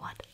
what?